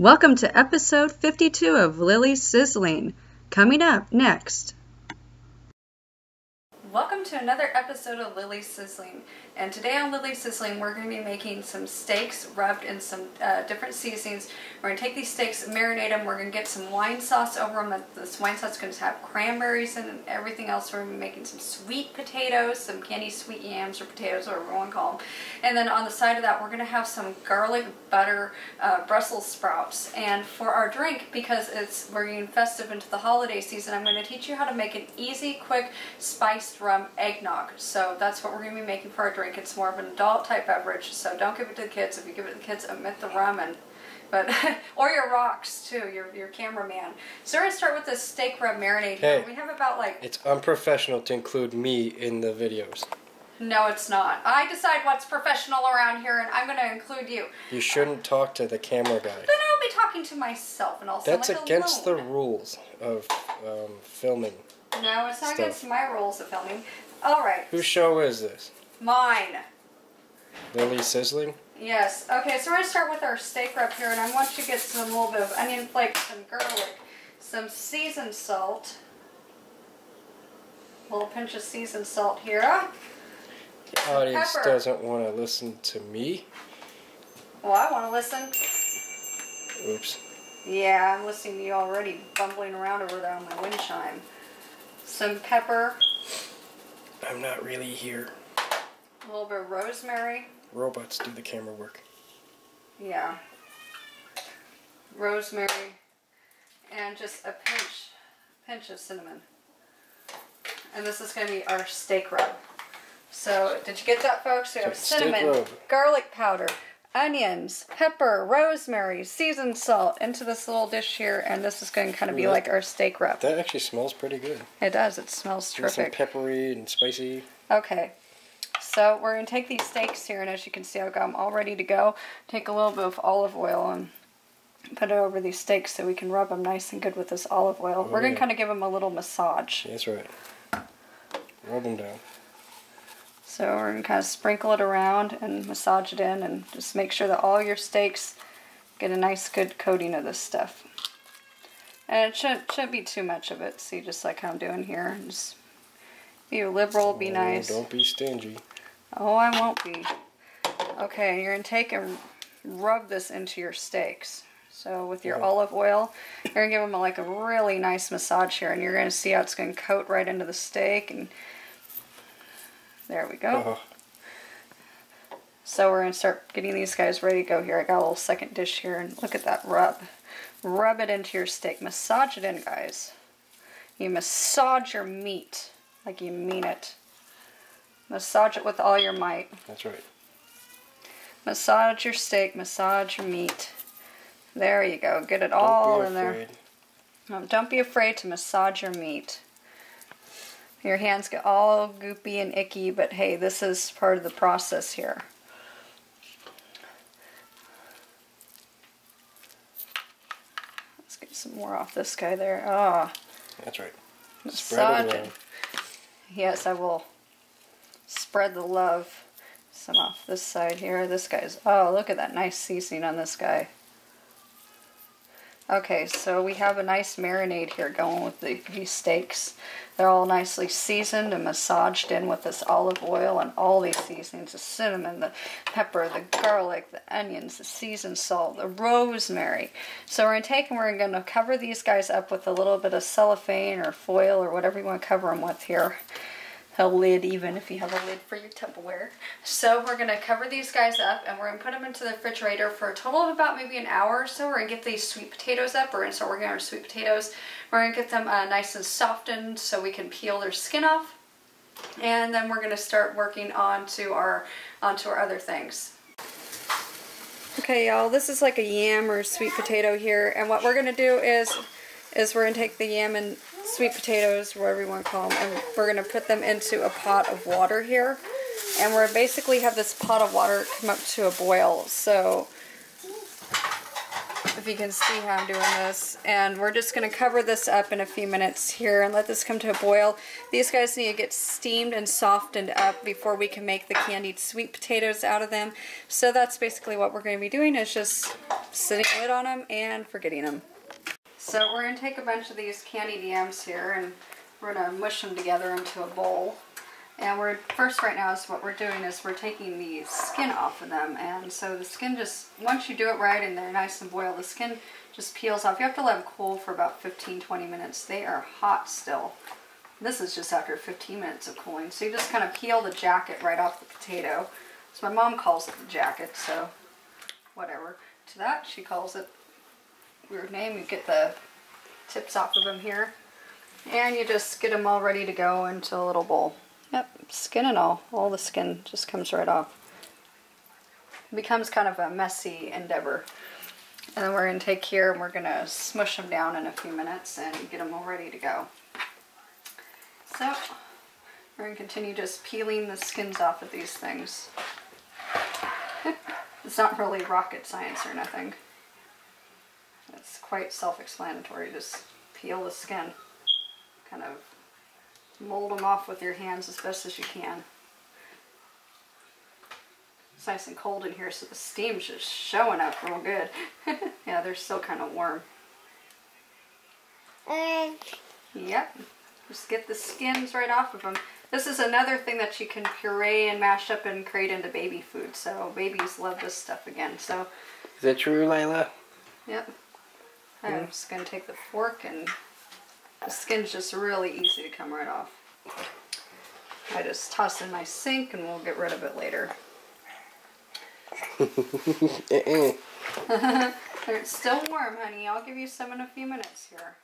Welcome to episode 52 of Lily Sizzling. Coming up next. Welcome to another episode of Lily Sizzling. And today on Lily Sizzling, we're going to be making some steaks rubbed in some uh, different seasonings. We're going to take these steaks, marinate them. We're going to get some wine sauce over them. This wine sauce is going to have cranberries and everything else. We're going to be making some sweet potatoes, some candy sweet yams or potatoes, whatever you want to call them. And then on the side of that, we're going to have some garlic butter uh, Brussels sprouts. And for our drink, because it's we're getting festive into the holiday season, I'm going to teach you how to make an easy, quick, spiced rum eggnog. So that's what we're going to be making for our drink. It's more of an adult type beverage, so don't give it to the kids. If you give it to the kids, omit the rum and but or your rocks too, your your cameraman. So we're gonna start with the steak rub marinade. Hey, we have about like it's unprofessional to include me in the videos. No, it's not. I decide what's professional around here, and I'm going to include you. You shouldn't talk to the camera guy. Then I'll be talking to myself, and I'll That's like against the rules of um, filming. No, it's not stuff. against my rules of filming. All right. Whose show is this? Mine. Lily Sizzling? Yes. Okay, so we're going to start with our steak rub here, and I want you to get some little bit of onion flakes, some garlic, some seasoned salt, a little pinch of seasoned salt here. The audience pepper. doesn't want to listen to me. Well, I want to listen. Oops. Yeah, I'm listening to you already bumbling around over there on my wind chime. Some pepper. I'm not really here. A little bit of rosemary. Robots do the camera work. Yeah. Rosemary. And just a pinch, pinch of cinnamon. And this is going to be our steak rub. So, did you get that, folks? We have cinnamon, garlic powder, onions, pepper, rosemary, seasoned salt into this little dish here, and this is going to kind of be like our steak rub. That actually smells pretty good. It does. It smells terrific. Some peppery and spicy. Okay. So we're going to take these steaks here, and as you can see, I've got them all ready to go. Take a little bit of olive oil and put it over these steaks so we can rub them nice and good with this olive oil. Oh, we're going to kind of give them a little massage. That's right. Rub them down. So we're going to kind of sprinkle it around and massage it in and just make sure that all your steaks get a nice good coating of this stuff. And it shouldn't, shouldn't be too much of it. See, just like how I'm doing here. Just be liberal, be nice. don't be stingy. Oh, I won't be. Okay, you're going to take and rub this into your steaks. So with your yeah. olive oil, you're going to give them a, like a really nice massage here. And you're going to see how it's going to coat right into the steak and there we go. Uh -huh. So we're going to start getting these guys ready to go here. I got a little second dish here, and look at that rub. Rub it into your steak. Massage it in, guys. You massage your meat like you mean it. Massage it with all your might. That's right. Massage your steak, massage your meat. There you go. Get it all in there. Um, don't be afraid to massage your meat. Your hands get all goopy and icky, but hey, this is part of the process here. Let's get some more off this guy there. Ah. Oh. That's right. Spread it Yes, I will spread the love. Some off this side here. This guy's, oh, look at that nice seasoning on this guy. Okay, so we have a nice marinade here going with the, these steaks. They're all nicely seasoned and massaged in with this olive oil and all these seasonings, the cinnamon, the pepper, the garlic, the onions, the seasoned salt, the rosemary. So we're going to take and we're going to cover these guys up with a little bit of cellophane or foil or whatever you want to cover them with here a lid even if you have a lid for your Tupperware. So we're to cover these guys up and we're to put them into the refrigerator for a total of about maybe an hour or so. We're to get these sweet potatoes up. We're to start working on our sweet potatoes. We're to get them uh, nice and softened so we can peel their skin off. And then we're to start working on to our, onto our other things. Okay y'all, this is like a yam or sweet potato here and what we're to do is is we're to take the yam and sweet potatoes, whatever you want to call them, and we're going to put them into a pot of water here. And we're basically have this pot of water come up to a boil. So if you can see how I'm doing this. And we're just going to cover this up in a few minutes here and let this come to a boil. These guys need to get steamed and softened up before we can make the candied sweet potatoes out of them. So that's basically what we're going to be doing is just sitting lid on them and forgetting them. So we're going to take a bunch of these candied yams here and we're going to mush them together into a bowl. And we're first right now is what we're doing is we're taking the skin off of them. And so the skin just, once you do it right and they're nice and boiled, the skin just peels off. You have to let them cool for about 15-20 minutes. They are hot still. This is just after 15 minutes of cooling. So you just kind of peel the jacket right off the potato. So my mom calls it the jacket, so whatever. To that, she calls it weird name. You get the tips off of them here. And you just get them all ready to go into a little bowl. Yep, skin and all. All the skin just comes right off. It becomes kind of a messy endeavor. And then we're going to take here and we're going to smush them down in a few minutes and get them all ready to go. So, we're going to continue just peeling the skins off of these things. it's not really rocket science or nothing. It's quite self-explanatory. Just peel the skin. Kind of mold them off with your hands as best as you can. It's nice and cold in here, so the steam's just showing up real good. yeah, they're still kind of warm. Yep, just get the skins right off of them. This is another thing that you can puree and mash up and create into baby food. So babies love this stuff again. So Is that true, Layla? Yep. I'm just going to take the fork and the skin's just really easy to come right off. I just toss in my sink and we'll get rid of it later. it's still warm, honey. I'll give you some in a few minutes here.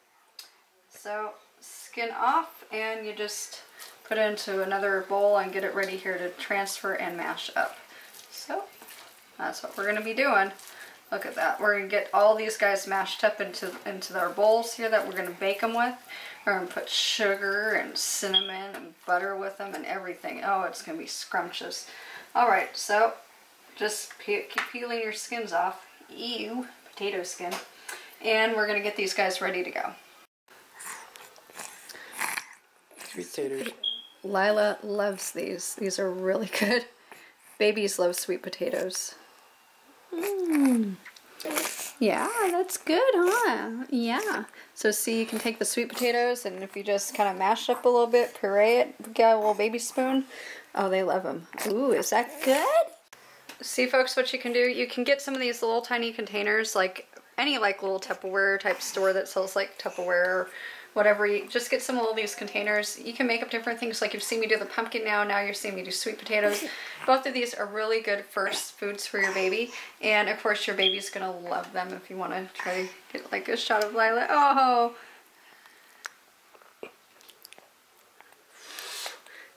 So, skin off and you just put it into another bowl and get it ready here to transfer and mash up. So, that's what we're going to be doing. Look at that. We're going to get all these guys mashed up into, into our bowls here that we're going to bake them with. We're going to put sugar and cinnamon and butter with them and everything. Oh, it's going to be scrumptious. Alright, so just pe keep peeling your skins off. Ew, potato skin. And we're going to get these guys ready to go. Sweet potatoes. Lila loves these. These are really good. Babies love sweet potatoes. Mm. Yeah, that's good, huh? Yeah. So see, you can take the sweet potatoes, and if you just kind of mash up a little bit, puree it, get a little baby spoon. Oh, they love them. Ooh, is that good? See, folks, what you can do? You can get some of these little tiny containers, like any like little Tupperware type store that sells like Tupperware whatever. You just get some of these containers. You can make up different things. Like you've seen me do the pumpkin now. Now you're seeing me do sweet potatoes. Both of these are really good first foods for your baby. And of course your baby's going to love them if you want to try to get like a shot of Lila. Oh!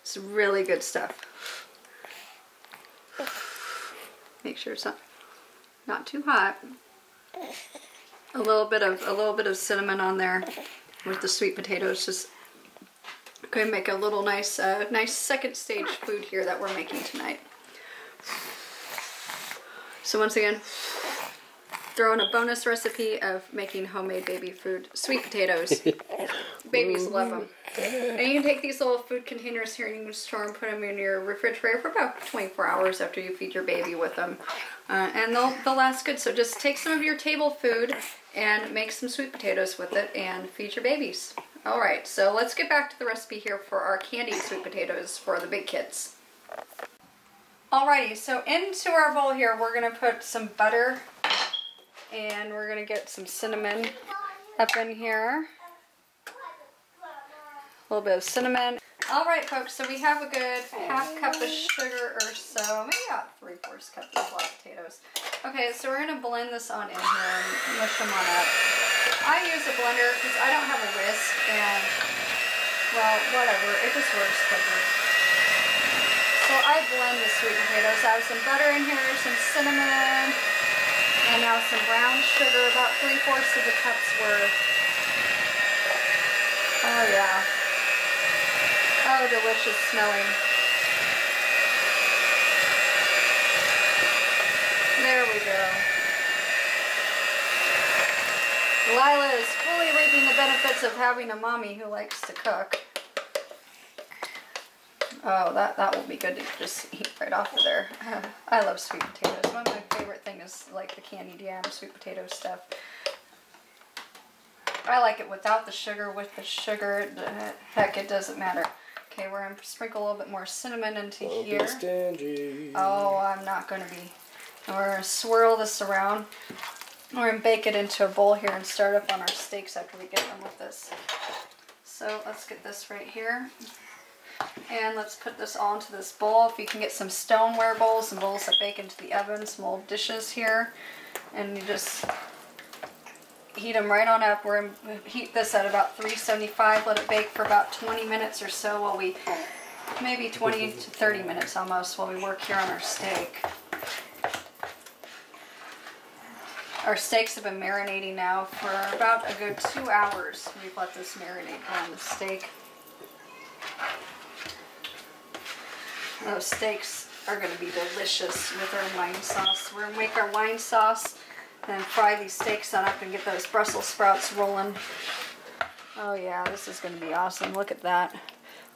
It's really good stuff. Make sure it's not, not too hot. A little bit of a little bit of cinnamon on there with the sweet potatoes. Just to make a little nice, uh, nice second stage food here that we're making tonight. So once again, throw in a bonus recipe of making homemade baby food, sweet potatoes. Babies love them. And you can take these little food containers here and you can store and put them in your refrigerator for about 24 hours after you feed your baby with them. Uh, and they'll, they'll last good. So just take some of your table food and make some sweet potatoes with it and feed your babies. All right, so let's get back to the recipe here for our candy sweet potatoes for the big kids. Alrighty, so into our bowl here, we're gonna put some butter and we're gonna get some cinnamon up in here. A little bit of cinnamon. All right, folks, so we have a good half cup of sugar or so, maybe about three-fourths cup of black potatoes. Okay, so we're going to blend this on in here and mush them on up. I use a blender because I don't have a whisk, and, well, whatever, it just works quicker. So I blend the sweet potatoes. I have some butter in here, some cinnamon, and now some brown sugar, about three-fourths of a cup's worth. Oh, yeah. Oh, delicious smelling. There we go. Lila is fully reaping the benefits of having a mommy who likes to cook. Oh, that, that will be good to just eat right off of there. Um, I love sweet potatoes. One of my favorite things is like the candied yam sweet potato stuff. I like it without the sugar, with the sugar. Heck, it doesn't matter. Okay, we're going to sprinkle a little bit more cinnamon into Don't here. Oh, I'm not going to be. And we're going to swirl this around. We're going to bake it into a bowl here and start up on our steaks after we get them with this. So let's get this right here. And let's put this onto this bowl. If you can get some stoneware bowls, some bowls that bake into the oven, some old dishes here. And you just heat them right on up. We're going to heat this at about 375. Let it bake for about 20 minutes or so while we, maybe 20 to 30 minutes almost, while we work here on our steak. Our steaks have been marinating now for about a good two hours. We've let this marinate on the steak. Those steaks are going to be delicious with our wine sauce. We're going to make our wine sauce and fry these steaks on up and get those Brussels sprouts rolling. Oh yeah, this is going to be awesome. Look at that.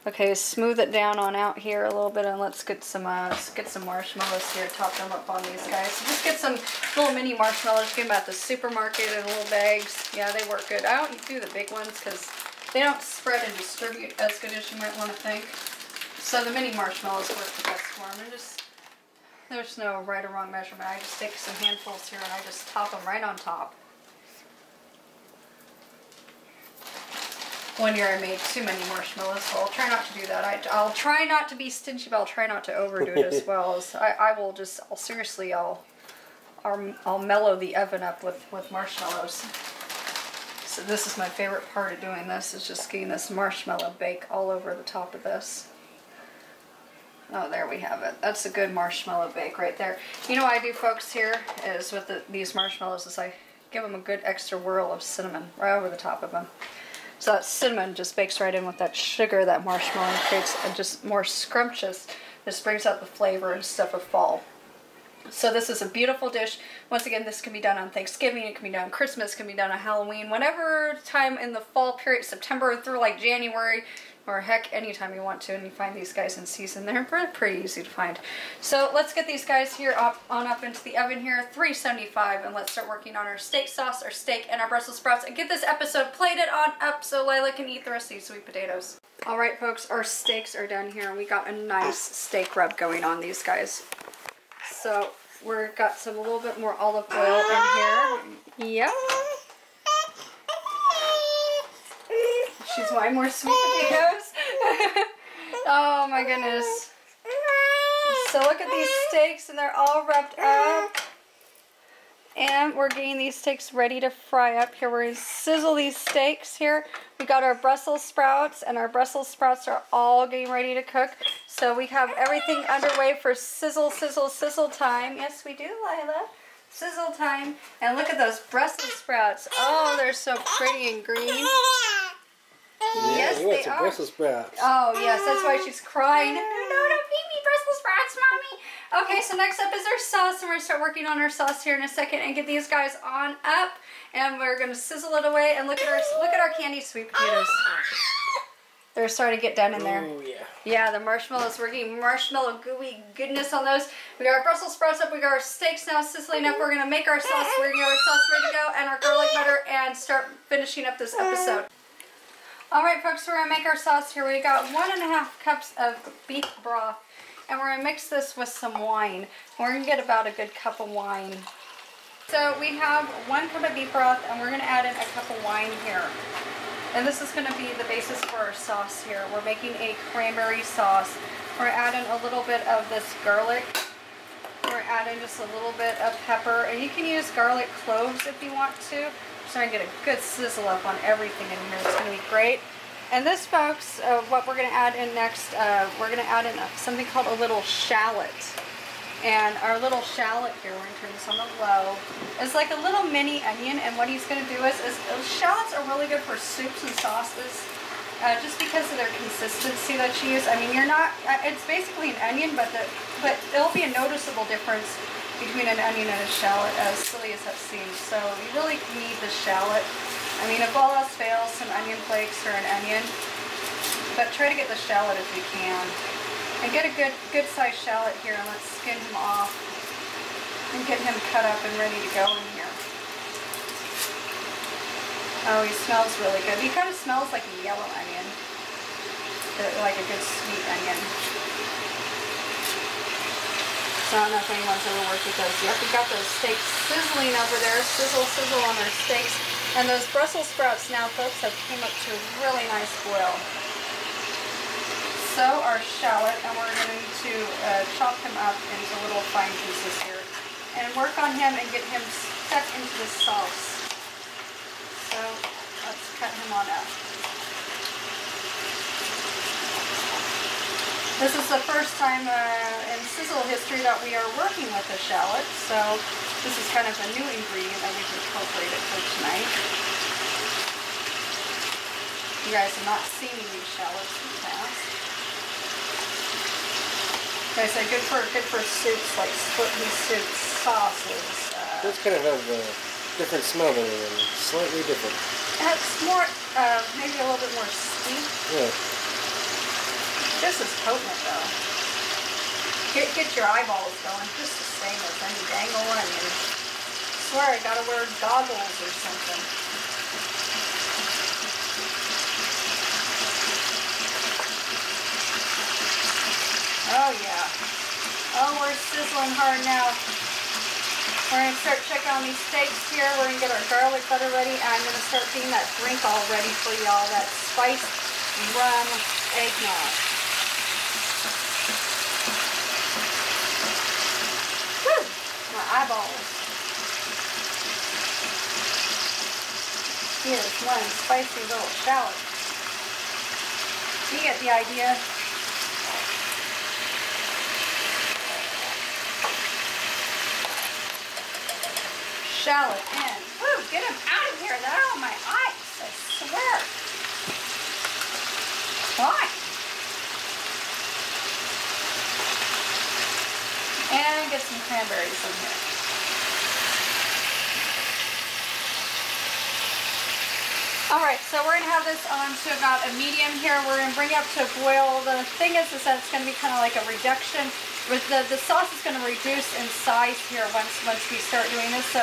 Okay, smooth it down on out here a little bit and let's get some uh, let's get some marshmallows here, top them up on these guys. Just get some little mini marshmallows, get them at the supermarket in little bags. Yeah, they work good. I don't do the big ones because they don't spread and distribute as good as you might want to think. So the mini marshmallows work the best for them. And just, there's no right or wrong measurement. I just take some handfuls here and I just top them right on top. One year I made too many marshmallows, so I'll try not to do that. I, will try not to be stingy, but I'll try not to overdo it as well. As I, I will just, I'll seriously, I'll, I'll, I'll mellow the oven up with, with marshmallows. So this is my favorite part of doing this, is just getting this marshmallow bake all over the top of this. Oh, there we have it. That's a good marshmallow bake right there. You know what I do, folks, here is with the, these marshmallows is I give them a good extra whirl of cinnamon right over the top of them. So that cinnamon just bakes right in with that sugar, that marshmallow, and creates a just more scrumptious. This brings out the flavor and stuff of fall. So this is a beautiful dish. Once again, this can be done on Thanksgiving, it can be done on Christmas, it can be done on Halloween, whenever time in the fall period, September through like January, or heck, anytime you want to, and you find these guys in season. They're pretty easy to find. So let's get these guys here up on up into the oven here, 375, and let's start working on our steak sauce, our steak, and our Brussels sprouts, and get this episode plated on up so Lila can eat the rest of these sweet potatoes. All right, folks, our steaks are done here, and we got a nice steak rub going on these guys. So we've got some a little bit more olive oil in here. Yep. She's wanting more sweet potatoes. oh my goodness. So look at these steaks and they're all wrapped up. And we're getting these steaks ready to fry up here. We're going to sizzle these steaks here. We got our Brussels sprouts and our Brussels sprouts are all getting ready to cook. So we have everything underway for sizzle, sizzle, sizzle time. Yes, we do, Lila. Sizzle time. And look at those Brussels sprouts. Oh, they're so pretty and green. Yeah, yes, you want some are. Brussels sprouts. Oh, yes, that's why she's crying. No, no, don't feed me Brussels sprouts, Mommy. Okay, so next up is our sauce, and we're going to start working on our sauce here in a second and get these guys on up. And we're going to sizzle it away, and look at our look at our candied sweet potatoes. Oh. They're starting to get done in there. Oh, yeah. Yeah, the marshmallows. We're getting marshmallow gooey goodness on those. We got our Brussels sprouts up. We got our steaks now sizzling up. We're going to make our sauce. We're going to get our sauce ready to go and our garlic butter and start finishing up this episode. Alright folks, we're to make our sauce here. We got one and a half cups of beef broth and we're to mix this with some wine. We're to get about a good cup of wine. So we have one cup of beef broth and we're to add in a cup of wine here. And this is to be the basis for our sauce here. We're making a cranberry sauce. We're adding a little bit of this garlic. We're adding just a little bit of pepper. And you can use garlic cloves if you want to try and get a good sizzle up on everything in here. It's going to be great. And this, folks, uh, what we're going to add in next, uh, we're going to add in something called a little shallot. And our little shallot here, we're going to turn this on the low, is like a little mini onion. And what he's going to do is, is uh, shallots are really good for soups and sauces. Uh, just because of their consistency that you use. I mean, you're not, uh, it's basically an onion, but the, but there'll be a noticeable difference between an onion and a shallot, as silly as that seems. So you really need the shallot. I mean, if all else fails, some onion flakes or an onion. But try to get the shallot if you can. And get a good, good sized shallot here and let's skin him off and get him cut up and ready to go in here. Oh, he smells really good. He kind of smells like a yellow onion, like a good sweet onion. I don't know if anyone's ever worked with those yet. We got those steaks sizzling over there, sizzle, sizzle on our steaks. And those Brussels sprouts now, folks, have came up to a really nice boil. So our shallot, and we're going to uh, chop him up into little fine pieces here and work on him and get him stuck into the sauce. So let's cut him on up. This is the first time uh, in sizzle history that we are working with a shallot, so this is kind of a new ingredient that we've incorporated for tonight. You guys have not seen these shallots in the past. Like I said, good for good for soups like split soups, sauces. Uh, Those kind of have a different smell than them, slightly different. It's more, uh, maybe a little bit more sweet. Yeah. This is potent though. Get, get your eyeballs going just the same as any dang old onion. I swear I gotta wear goggles or something. Oh yeah. Oh, we're sizzling hard now. We're going to start checking on these steaks here. We're going to get our garlic butter ready. And I'm going to start getting that drink all ready for y'all. That spiced rum eggnog. Whew, my eyeballs. Here's one spicy little shallot. You get the idea. shallot in. Woo, get him out of here. They're on my eyes, I swear. Why? And get some cranberries in here. All right, so we're gonna have this on to about a medium here. We're gonna bring it up to a boil. The thing is, is that it's gonna be kind of like a reduction. The, the sauce is gonna reduce in size here once once we start doing this. So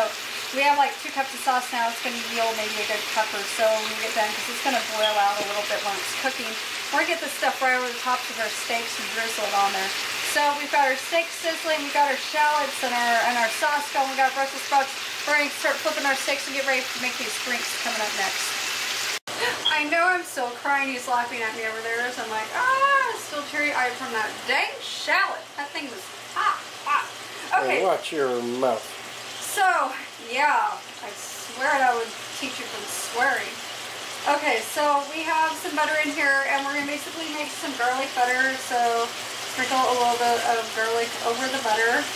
we have like two cups of sauce now. It's going to yield maybe a good cup or so when we get done because it's going to boil out a little bit when it's cooking. We're going to get this stuff right over the tops of our steaks and drizzle it on there. So we've got our steak sizzling, we've got our shallots and our and our sauce going, we've got Brussels sprouts. We're going to start flipping our steaks and get ready to make these drinks coming up next. I know I'm still crying. He's laughing at me over there. So I'm like, ah, still teary-eyed from that dang shallot. That thing was hot, hot. Okay. Hey, watch your mouth. So, yeah, I swear that would teach you from swearing. Okay, so we have some butter in here, and we're going to basically make some garlic butter. So sprinkle a little bit of garlic over the butter,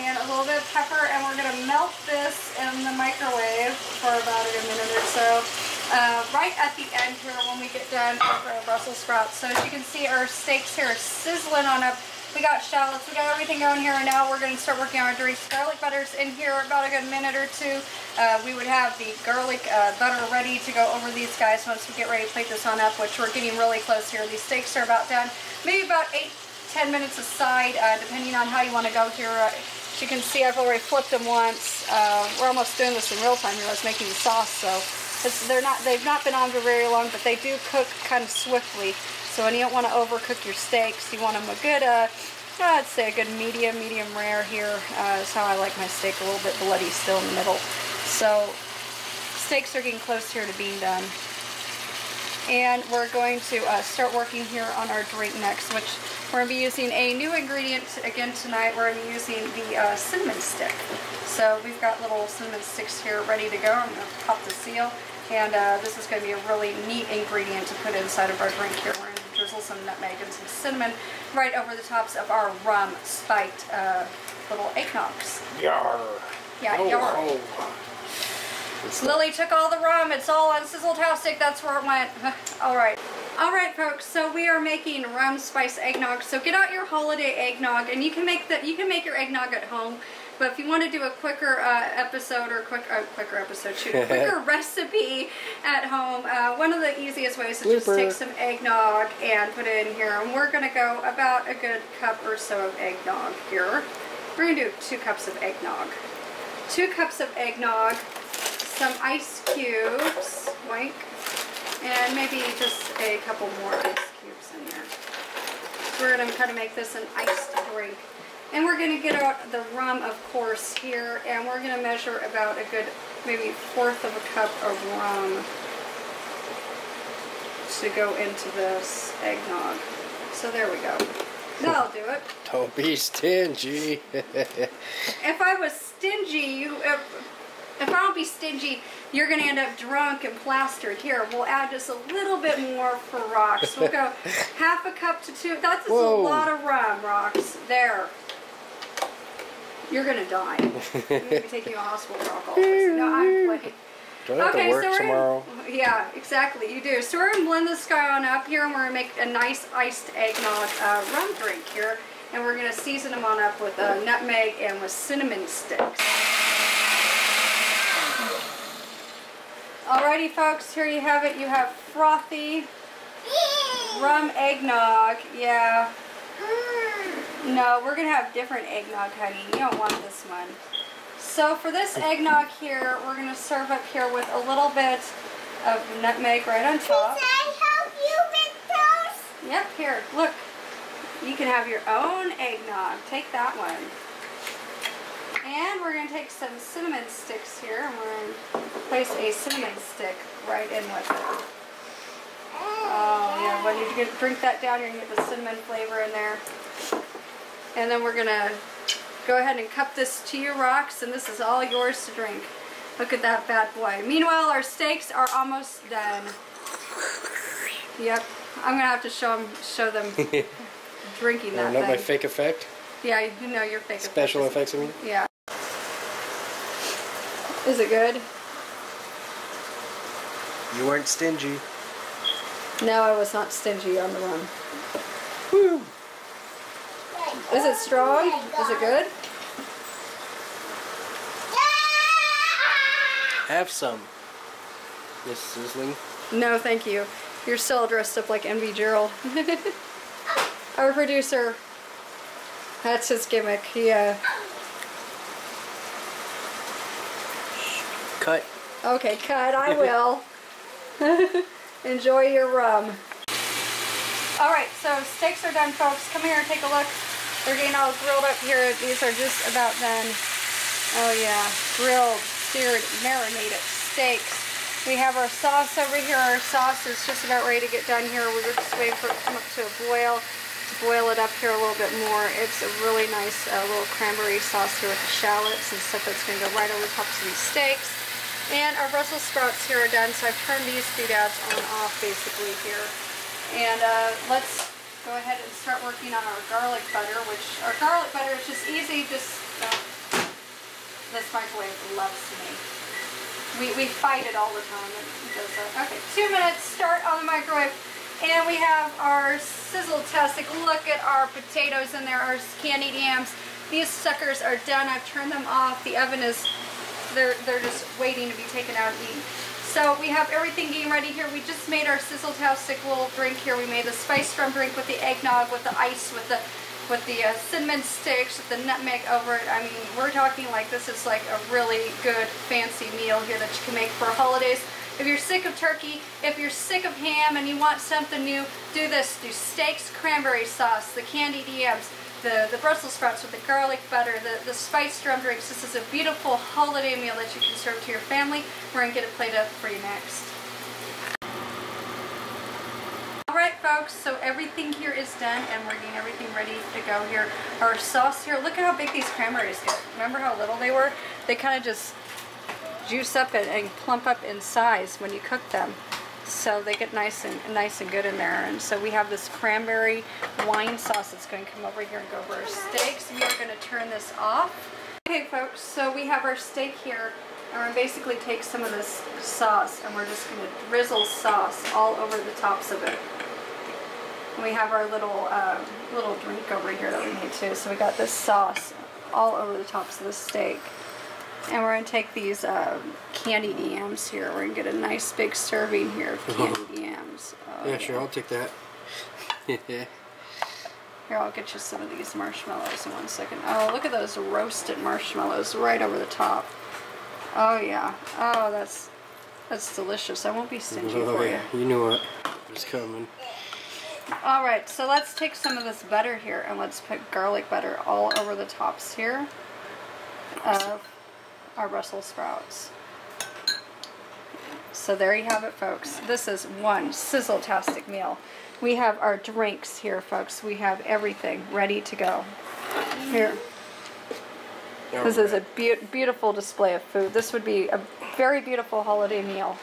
and a little bit of pepper, and we're going to melt this in the microwave for about a minute or so. Uh, right at the end here when we get done with our Brussels sprouts. So as you can see, our steaks here are sizzling on up we got shallots, we got everything going here, and now we're going to start working on our. Garlic butter's in here about a good minute or two. Uh, we would have the garlic uh, butter ready to go over these guys once we get ready to plate this on up, which we're getting really close here. These steaks are about done. Maybe about 8, 10 minutes aside, uh, depending on how you want to go here. Uh, as you can see, I've already flipped them once. Uh, we're almost doing this in real time here. I was making the sauce, so they're not, they've not been on for very long, but they do cook kind of swiftly. So when you don't want to overcook your steaks, you want them a good, uh, I'd say a good medium, medium rare here uh, is how I like my steak, a little bit bloody still in the middle. So steaks are getting close here to being done. And we're going to uh, start working here on our drink next, which we're going to be using a new ingredient again tonight. We're going to be using the uh, cinnamon stick. So we've got little cinnamon sticks here ready to go. I'm going to pop the seal. And uh, this is going to be a really neat ingredient to put inside of our drink here. Drizzle some nutmeg and some cinnamon right over the tops of our rum spiked uh, little eggnogs. Yar. Yeah, oh, yar. Oh. Lily took all the rum. It's all on Sizzletastic. That's where it went. all right. All right, folks. So we are making rum spice eggnog. So get out your holiday eggnog, and you can make the you can make your eggnog at home. But if you want to do a quicker uh, episode or quick, uh, quicker episode, shoot, a quicker recipe at home, uh, one of the easiest ways is just take some eggnog and put it in here. And we're going to go about a good cup or so of eggnog here. We're going to do two cups of eggnog. Two cups of eggnog, some ice cubes, wink, and maybe just a couple more ice cubes in here. We're going to kind of make this an iced drink. And we're going to get out the rum, of course, here, and we're going to measure about a good, maybe fourth of a cup of rum to go into this eggnog. So there we go. That'll do it. Don't be stingy. if I was stingy, you, if, if I don't be stingy, you're going to end up drunk and plastered. Here, we'll add just a little bit more for Rox. We'll go half a cup to two. That's a lot of rum, Rox. There. You're going to die. I'm going to be taking you to hospital for alcohol. No, I'm playing. Do I have okay, to work so tomorrow? yeah, exactly. You do. So we're going to blend this guy on up here and we're going to make a nice iced eggnog uh, rum drink here. And we're going to season them on up with uh, nutmeg and with cinnamon sticks. Alrighty folks, here you have it. You have frothy rum eggnog. Yeah. No, we're going to have different eggnog, honey. You don't want this one. So for this eggnog here, we're going to serve up here with a little bit of nutmeg right on top. Can I help you with those? Yep, here, look. You can have your own eggnog. Take that one. And we're going to take some cinnamon sticks here, and we're going to place a cinnamon stick right in with it. Oh, yeah, when you drink that down, you're going to get the cinnamon flavor in there. And then we're going to Go ahead and cup this to your rocks and this is all yours to drink. Look at that bad boy. Meanwhile, our steaks are almost done. Yep. I'm gonna have to show them, show them drinking that. Know thing. my fake effect? Yeah, you know your fake Special effect. Effects, I mean? Yeah. Is it good? You weren't stingy. No, I was not stingy on the run. Woo. Is it strong? Is it good? Have some. Miss Sizzling. No, thank you. You're still dressed up like Envy Gerald. Our producer. That's his gimmick. Yeah. Uh, cut. Okay, cut. I will. Enjoy your rum. Alright, so steaks are done, folks. Come here and take a look. They're getting all grilled up here. These are just about done. Oh yeah, grilled, seared, marinated steaks. We have our sauce over here. Our sauce is just about ready to get done here. We're just waiting for it to come up to a boil, to boil it up here a little bit more. It's a really nice uh, little cranberry sauce here with the shallots and stuff that's going to go right over the tops of these steaks. And our Brussels sprouts here are done, so I've turned these doodads on and off basically here. And uh, let's go ahead and start working on our garlic butter, which our garlic butter is just easy, just, uh, this microwave loves me. We, we fight it all the time. It does that. Okay, two minutes, start on the microwave. And we have our sizzle test. Look at our potatoes in there, our candied yams. These suckers are done. I've turned them off. The oven is, they're, they're just waiting to be taken out and eaten. So we have everything getting ready here. We just made our sizzle-tastic little drink here. We made the spice rum drink with the eggnog, with the ice, with the with the uh, cinnamon sticks, with the nutmeg over it. I mean, we're talking like this is like a really good fancy meal here that you can make for holidays. If you're sick of turkey, if you're sick of ham and you want something new, do this. Do steaks, cranberry sauce, the candied yams, the, the Brussels sprouts with the garlic butter, the, the spiced rum drinks. This is a beautiful holiday meal that you can serve to your family. We're going to get it plated up for you next. Alright folks, so everything here is done and we're getting everything ready to go here. Our sauce here, look at how big these cranberries get. Remember how little they were? They kind of just juice up and, and plump up in size when you cook them so they get nice and nice and good in there. And so we have this cranberry wine sauce that's going to come over here and go over our steaks. We are going to turn this off. Okay folks, so we have our steak here and we're basically take some of this sauce and we're just going to drizzle sauce all over the tops of it. And we have our little uh, little drink over here that we made too. So we got this sauce all over the tops of the steak. And we're gonna take these uh, candied yams here. We're gonna get a nice big serving here of candied yams. Oh, Yeah, sure, I'll take that. yeah. Here, I'll get you some of these marshmallows in one second. Oh, look at those roasted marshmallows right over the top. Oh yeah. Oh, that's that's delicious. I won't be stingy Oh, for yeah. you. You knew what was coming. All right, so let's take some of this butter here and let's put garlic butter all over the tops here of our Brussels sprouts. So there you have it, folks. This is one sizzle-tastic meal. We have our drinks here, folks. We have everything ready to go. Here. This is a beau beautiful display of food. This would be a very beautiful holiday meal.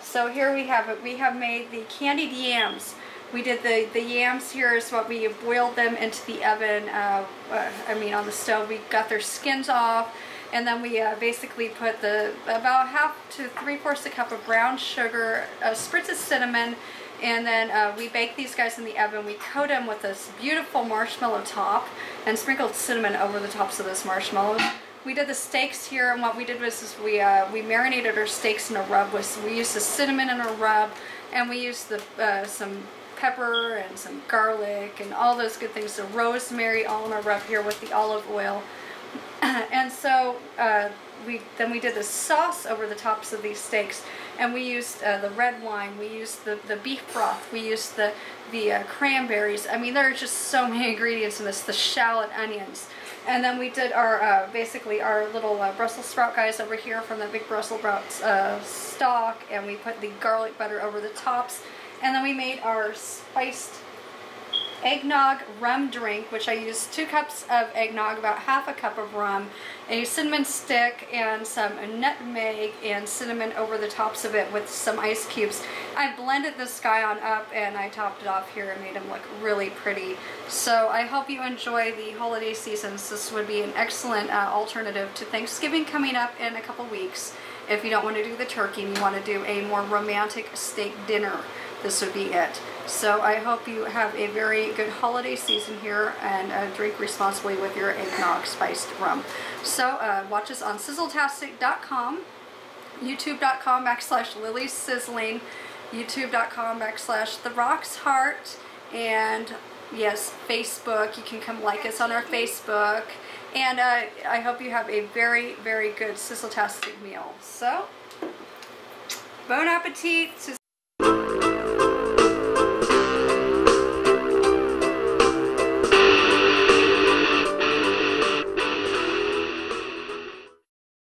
So here we have it. We have made the candied yams. We did the, the yams here is what we boiled them into the oven, uh, uh, I mean on the stove. We got their skins off and then we uh, basically put the about half to three-fourths a cup of brown sugar, a spritz of cinnamon, and then uh, we bake these guys in the oven. We coat them with this beautiful marshmallow top and sprinkled cinnamon over the tops of those marshmallows. We did the steaks here, and what we did was is we uh, we marinated our steaks in a rub. With we used the cinnamon in a rub, and we used the uh, some pepper and some garlic and all those good things. The rosemary all in a rub here with the olive oil. and so uh, we then we did the sauce over the tops of these steaks, and we used uh, the red wine, we used the, the beef broth, we used the the uh, cranberries. I mean, there are just so many ingredients in this. The shallot, onions, and then we did our uh, basically our little uh, Brussels sprout guys over here from the big Brussels sprouts uh, stock, and we put the garlic butter over the tops, and then we made our spiced eggnog rum drink, which I used two cups of eggnog, about half a cup of rum, a cinnamon stick, and some nutmeg and cinnamon over the tops of it with some ice cubes. I blended this guy on up and I topped it off here and made him look really pretty. So I hope you enjoy the holiday seasons. This would be an excellent uh, alternative to Thanksgiving coming up in a couple weeks. If you don't want to do the turkey and you want to do a more romantic steak dinner, this would be it. So I hope you have a very good holiday season here and uh, drink responsibly with your eggnog spiced rum. So uh, watch us on sizzletastic.com, youtube.com backslash Lily's Sizzling, youtube.com backslash The Roxhart, and yes, Facebook. You can come like us on our Facebook. And uh, I hope you have a very, very good sizzletastic meal. So, bon appetit!